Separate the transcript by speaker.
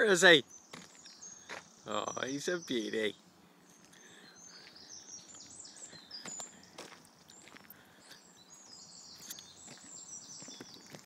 Speaker 1: Where is he? Oh, he's a beauty.